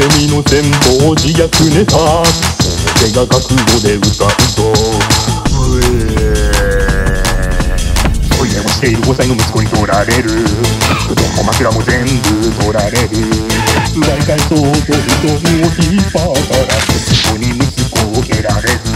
セミの戦法自虐ネタ。手が覚悟で歌うとトイレをしている5歳の息子に取られる。布団も枕も全部取られる。奪い返そうと布団を引っ張ったら息子に息子を蹴られる「「